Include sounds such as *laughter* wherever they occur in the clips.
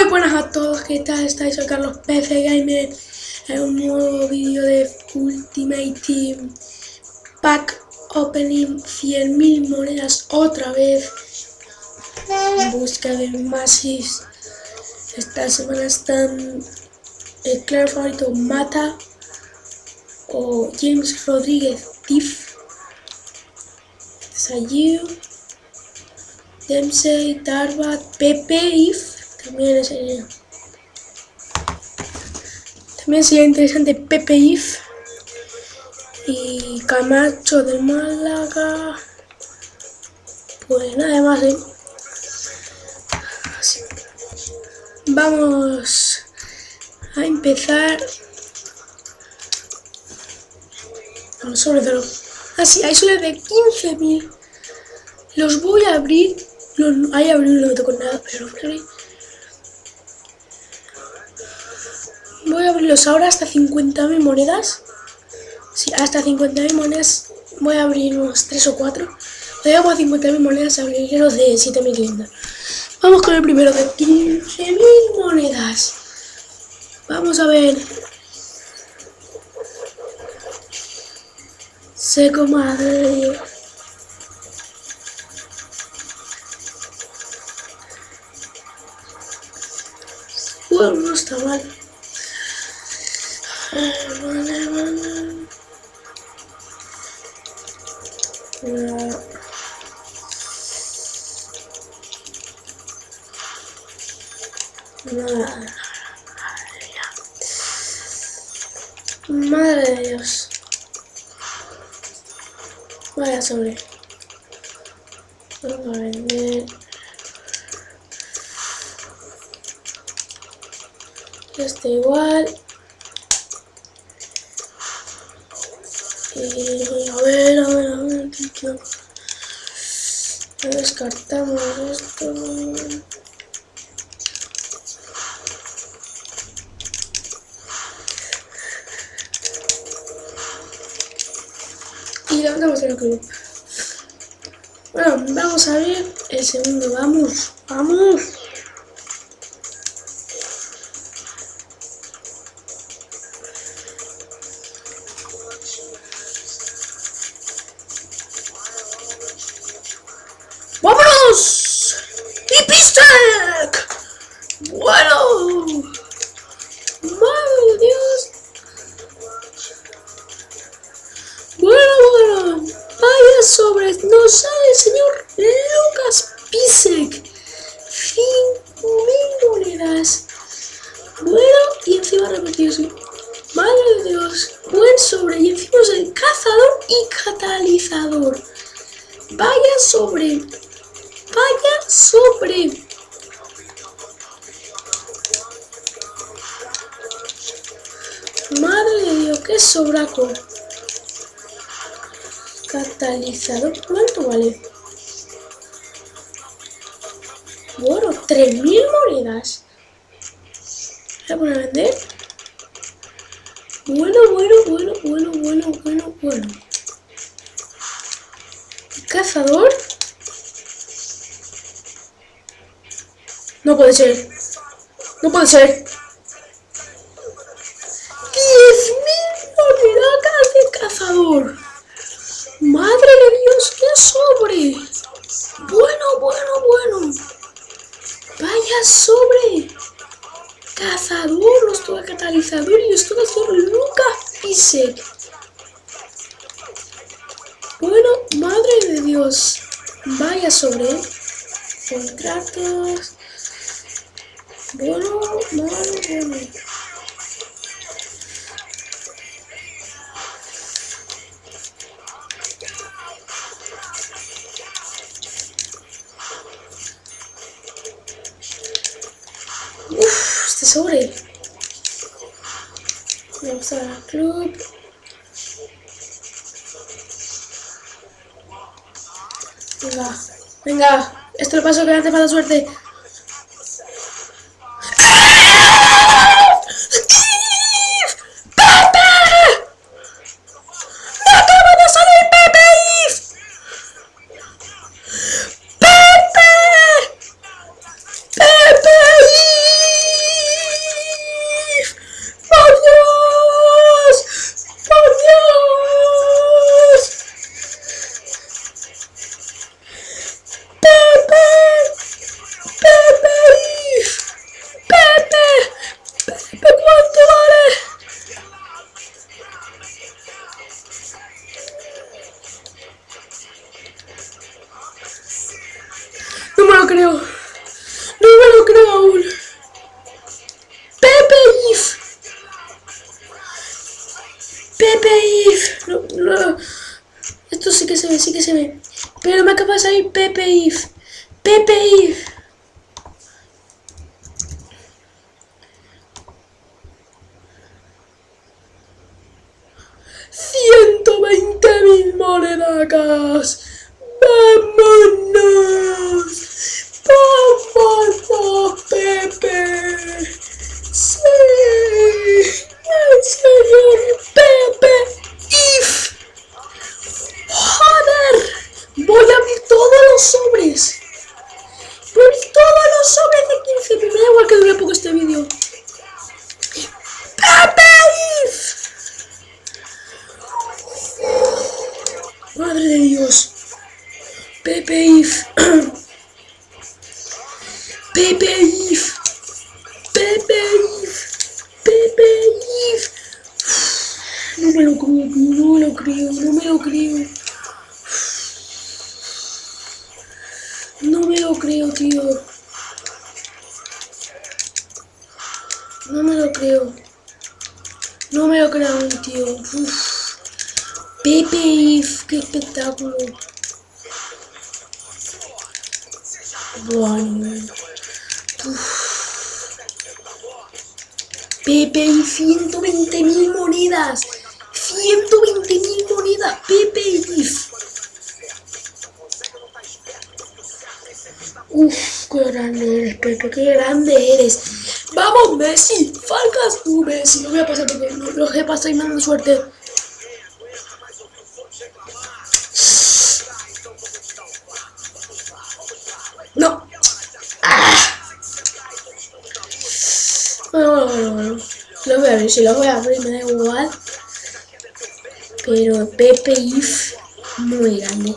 Muy buenas a todos, ¿qué tal estáis? Soy Carlos PC Gamer. En un nuevo vídeo de Ultimate Team Pack Opening 100.000 monedas otra vez. En busca de Masis. Esta semana están el claro favorito Mata o James Rodríguez Tiff, Sayu, Dempsey, Darbat, Pepe, If también sería, también sería interesante Pepe If y Camacho del Málaga. Pues nada más, ¿eh? Vamos a empezar. Vamos sobre cero. Así, ah, hay solo de 15.000. Los voy a abrir. No, ahí abrir no me toco nada, pero los. Voy a abrirlos ahora hasta 50.000 monedas. Sí, hasta 50.000 monedas voy a abrir unos 3 o 4. Llegamos a 50.000 monedas, abriré los de 7.500. Vamos con el primero de 15.000 monedas. Vamos a ver. Seco madre. Bueno, no está mal. Madre de Dios. Vaya sobre. Vamos a vender. Este igual. A ver, a ver, a ver, Descartamos esto. Y levantamos el club. Bueno, vamos a ver el segundo. Vamos, vamos. Vaya sobre. No sale el señor Lucas Pisek. 5.000 monedas. Bueno, y encima repetido, sí. Madre de Dios. Buen sobre. Y encima es el cazador y catalizador. Vaya sobre. Vaya sobre. Madre de Dios, qué sobraco. Catalizador, ¿cuánto vale? Bueno, 3.000 monedas. Voy a vender. Bueno, bueno, bueno, bueno, bueno, bueno, bueno. Cazador. No puede ser. No puede ser. Sobre. Venga. Esto le paso que hace falta suerte. If. ¡Ciento veinte mil! ¡Vámonos! ¡Vámonos, Pepe! ¡Sí! ¡El señor Pepe If! ¡Joder! Voy a abrir todos los sobres. Sobres de 15. Me da igual que dure poco este vídeo. ¡Pepe! Madre de Dios. Pepe If. Pepe If. Pepe If. Pepe If. No me lo creo. No me lo creo. No me lo creo. No me lo creo, tío. No me lo creo. No me lo creo, tío. Uf. Pepe If, qué espectáculo. Bueno. Pepe y 120 mil monedas. 120 mil monedas. Pepe If. Uf, qué grande eres, Pepe, qué grande eres. Vamos, Messi. Falcas tú, Messi. No voy a pasar porque no lo que pasa y dan suerte. Bueno, bueno, bueno. Lo voy a abrir, si lo voy a abrir me da igual. Pero Pepe If, muy grande.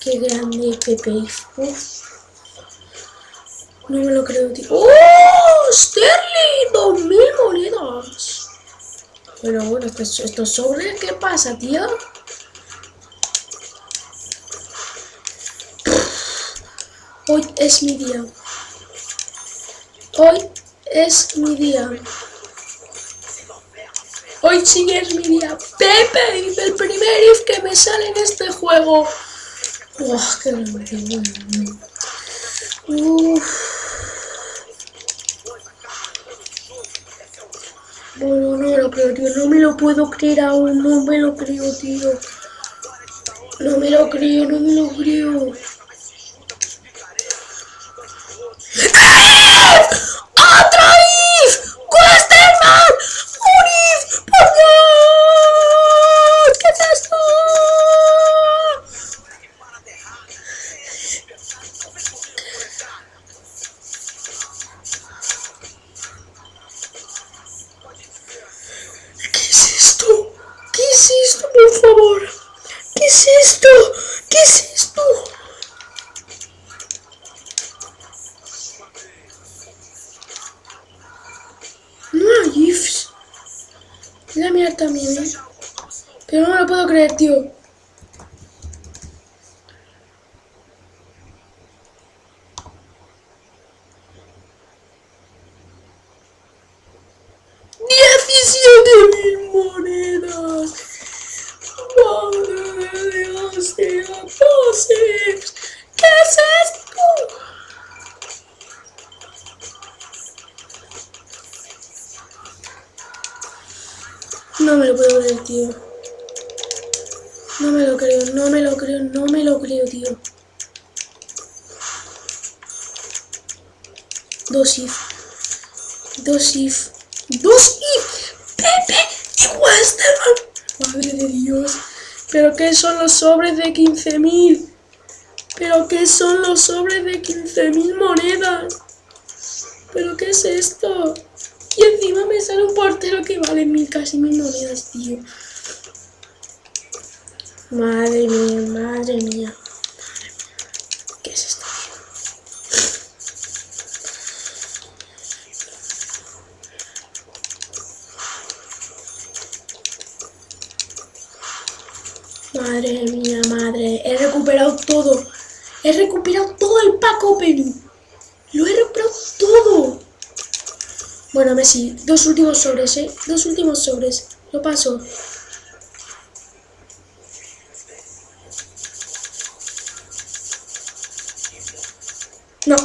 Qué grande Pepe If. No me lo creo, tío. ¡Oh! ¡Sterling! ¡Dos mil monedas! Pero bueno, estos, estos sobres, ¿qué pasa, tío? Hoy es mi día. Hoy es mi día. Hoy sí es mi día. Pepe, el primer if que me sale en este juego. Uf, qué. Uf. Bueno, no lo creo, tío. No me lo puedo creer aún. No me lo creo, tío. No me lo creo, no me lo creo. ¡Otro if! ¡Westerman! ¡Un if! ¡Por Dios! ¿Qué es esto? ¿Qué es esto? ¿Qué es esto, por favor? ¿Qué es esto? ¿Qué es esto? No hay ifs. Voy a mirar también, ¿eh? Pero no me lo puedo creer, tío. ¡Diecisiete mil monedas! ¡Madre de Dios, tío! ¿Qué es esto? No me lo puedo creer, tío. No me lo creo, no me lo creo, no me lo creo, tío. Dos if. Dos if. Dos if. Pepe Westerman. Madre de Dios. ¿Pero qué son los sobres de 15.000? ¿Pero qué son los sobres de 15.000 monedas? ¿Pero qué es esto? Y encima me sale un portero que vale mil, casi mil monedas, tío. Madre mía, madre mía. todo. He recuperado todo el pack open. Lo he recuperado todo. Bueno, Messi, dos últimos sobres, ¿eh? Dos últimos sobres. Lo paso. No.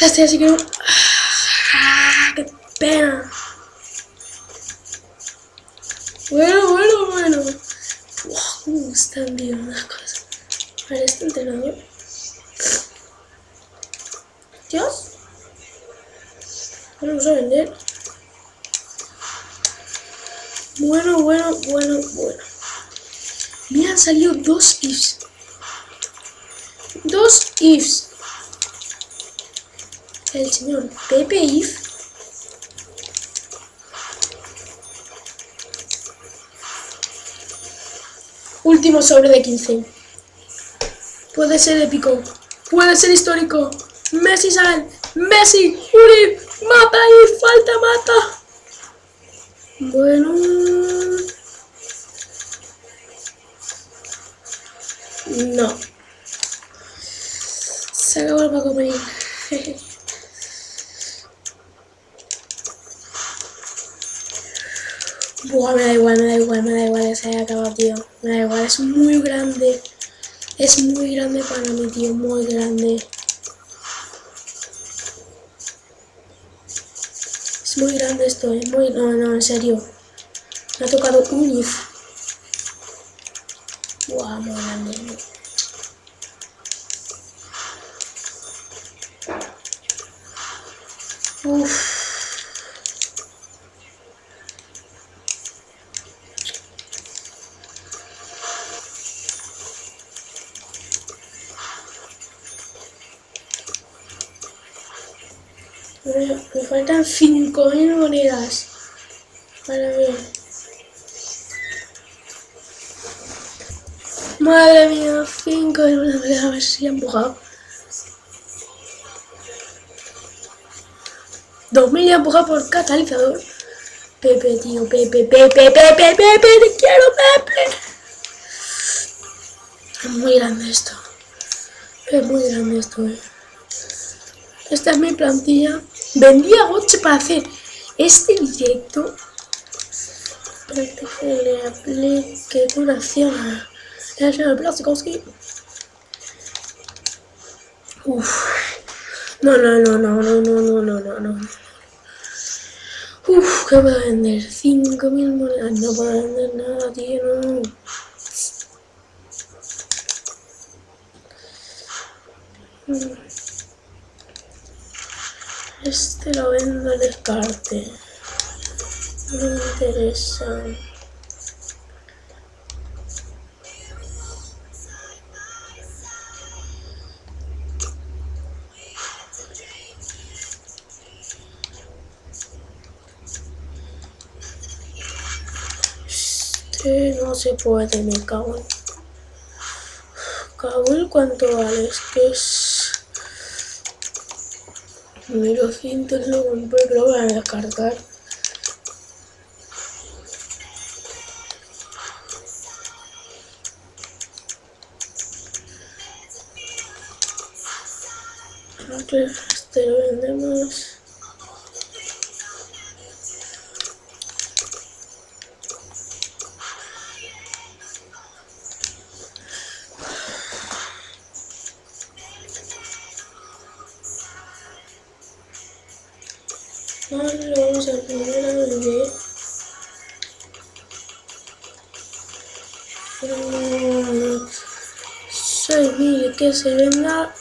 Este así que ah, ¡Qué pena! Bueno, bueno, bueno. ¡Wow! Están bien las cosas? Ver, este entrenador. Dios. Vamos a vender. Bueno, bueno, bueno, bueno. Me han salido dos ifs. Dos ifs. El señor Pepe If. Último sobre de 15. Puede ser épico. Puede ser histórico. Messi sale. Messi. Uri. Mata y falta mata. Bueno. No. Se acabó el Paco Perín. *laughs* Buah, me da igual, me da igual, me da igual que se haya acabado, tío. Me da igual, es muy grande. Es muy grande para mí, tío, muy grande. Es muy grande esto, eh. Muy... No, no, en serio. Me ha tocado un if. Buah, muy grande. Uf. Me, me faltan 5.000 monedas para. Madre mía, 5.000 monedas. A ver si he empujado. 2.000 he empujado por catalizador. Pepe, tío, Pepe, Pepe, Pepe, Pepe, te quiero, Pepe. Es muy grande esto. Es muy grande esto, eh. Esta es mi plantilla. Vendí a Goche para hacer este directo. Para que le aplique duración a el señor Blasikowski. Uf. No, no, no, no, no, no, no, no, no, no. Uf, ¿qué puedo vender? 5.000 monedas. No puedo vender nada, tío, no. Mm. Este lo vendo al descarte. No me interesa. Este no se puede, me cago en... Cago en cuánto vale, es que es... Ni lo siento, no, pero lo van a cargar. Soy que se venda.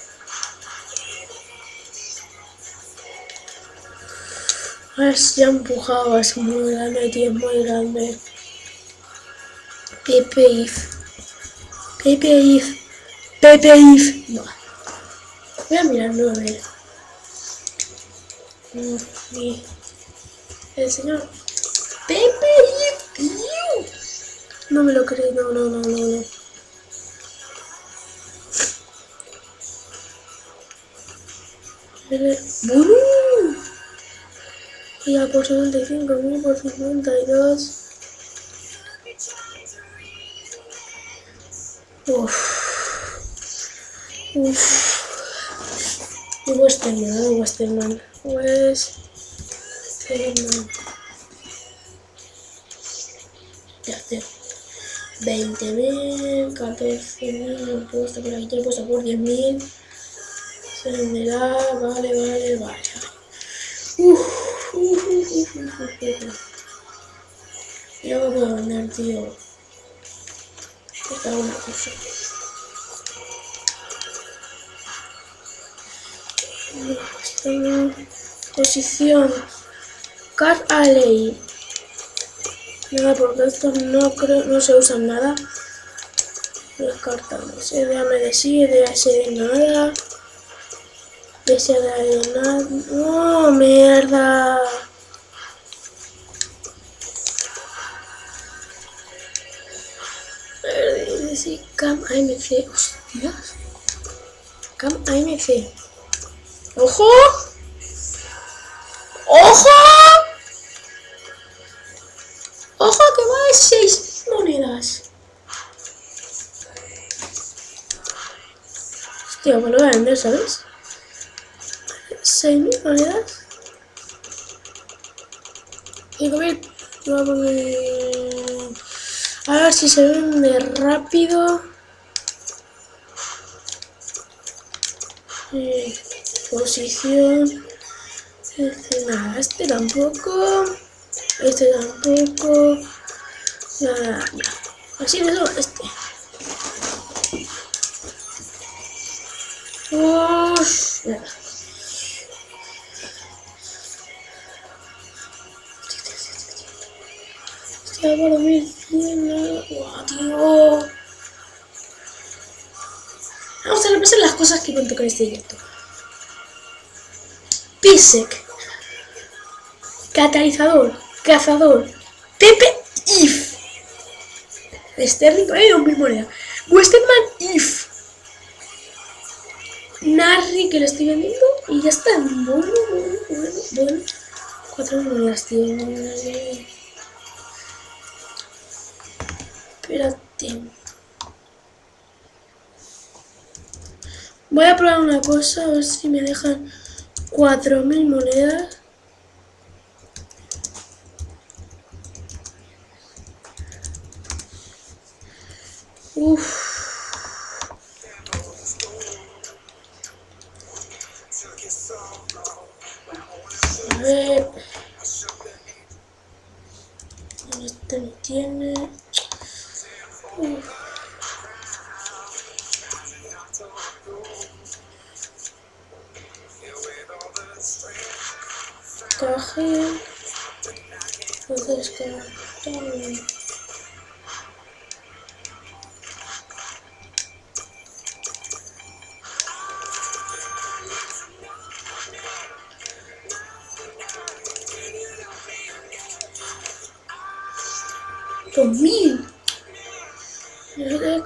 Es ya empujado, es muy grande, tío, es muy grande. Pepe if. Pepe if. Pepe if. No. Voy a mirarlo a ver. El señor Pepe. No me lo creo, no, no, no, no, no. ¡Buru! Y a por 75.000 por 52. Uf. Uf. Y Westerman, ¿no? Westerman. Westerman. 20.000, 14.000, no puedo estar por aquí, te lo puedo por 10.000. Se venderá, vale, vale, vale. Uff, uff, uff, uff, Yo me puedo vender, tío. Esta una cosa. Esta posición. Car Alley. Nada, porque estos no creo, no se usan nada. Descartamos. EDM de sí, EDS de nada. DSA de nada. ¡Oh, mierda! Sí, Cam AMC. Hostias. Cam AMC. ¡Ojo! ¡Ojo Hostia, me lo voy a vender, ¿sabes? 6.000 monedas. Y a ver si se vende rápido. Eh, posición. Este, nada, este tampoco. Este tampoco. Nada, ya. Así lo este. Por 1100, nada. Guau, tío. Vamos a repasar las cosas que me tocan este directo. Pisek. Catalizador. Cazador. Pepe If. Sterling con un mil moneda. Westerman If. Narri que lo estoy vendiendo y ya está. Bueno, bueno, bueno, bueno. Cuatro monedas, tío. Espérate. Voy a probar una cosa, a ver si me dejan 4.000 monedas.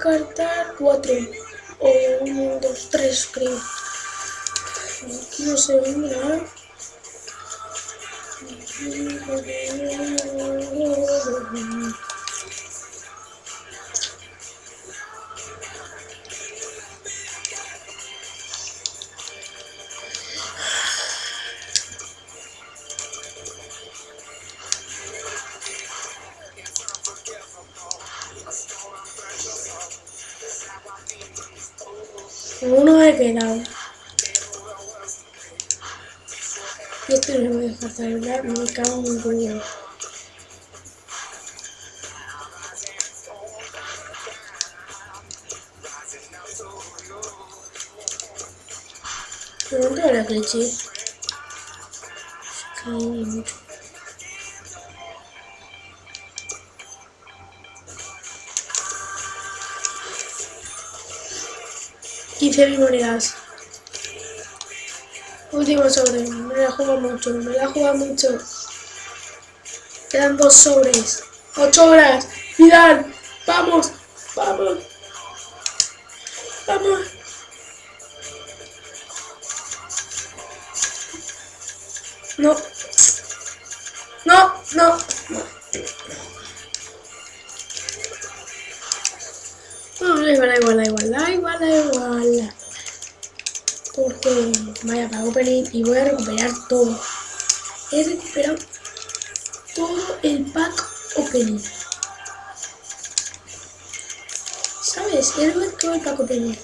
Voy a descartar cuatro. O uno, dos, tres, creo. Aquí no se ve. Uno he quedado. Y esto no lo voy a dejar celebrar, me cago en un puño. Me monto la leche. Es que hay mucho. Monedas. Último sobre. Me la juega mucho. Me la juega mucho. Quedan dos sobres. Ocho horas. Vidal. Vamos. Vamos. Vamos. No, no. No, da igual, da igual, da igual, da igual, da igual. Porque vaya para opening y voy a recuperar todo. He recuperado todo el pack opening. ¿Sabes? He recuperado todo el pack opening.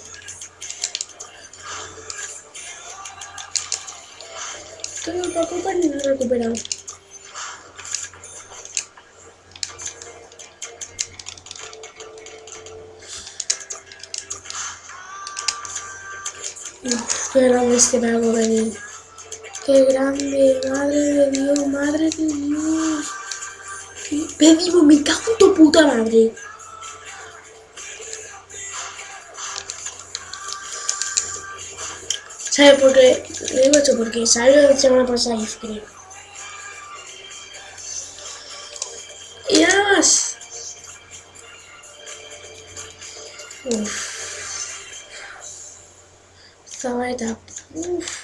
Estoy otra copa ni la he recuperado. Qué grande este me hago venir. Qué grande, madre de Dios, madre de Dios. Pedimos, me cago en tu puta madre. ¿Sabe por qué? Le digo esto porque salió la semana pasada, yo creo.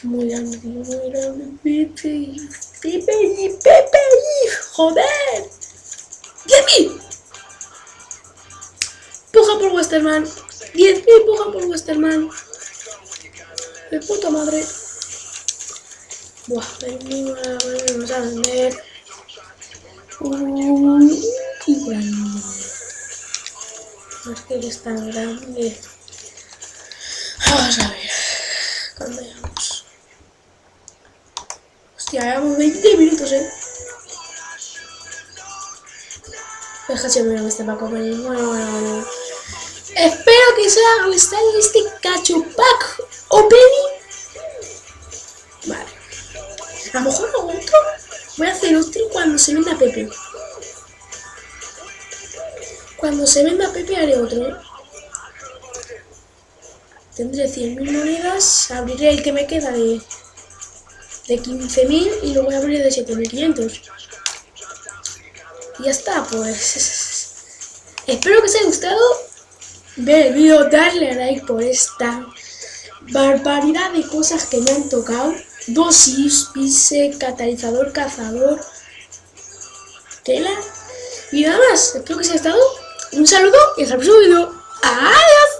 Muy grande. Pepe, Pepe, Pepe, joder. ¡10.000! Puja por Westerman. 10.000 puja por Westerman. De puta madre. Buah, vamos a vender. Qué grande. No es que es tan grande. Vamos a ver. Hostia, llevamos 20 minutos, eh. Déjame ver este Paco. Bueno, bueno, bueno. Espero que sea en este cacho pack opening. Vale. A lo mejor hago otro. Voy a hacer otro cuando se venda Pepe. Cuando se venda Pepe haré otro. ¿eh? Tendré 100.000 monedas. Abriré el que me queda de, de 15.000 y luego abriré de 7.500. Y ya está, pues. *laughs* Espero que os haya gustado ver darle a like por esta barbaridad de cosas que me han tocado. Dosis, pise, catalizador, cazador, tela. Y nada más, espero que os haya gustado. Un saludo y hasta el próximo vídeo. ¡Adiós!